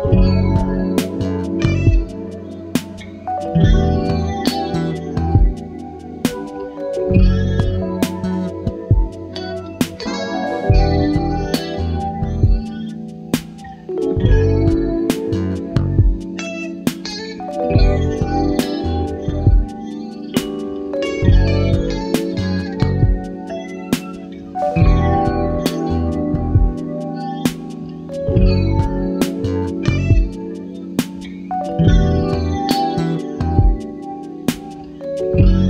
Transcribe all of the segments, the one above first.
Yeah. Bye.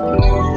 Oh.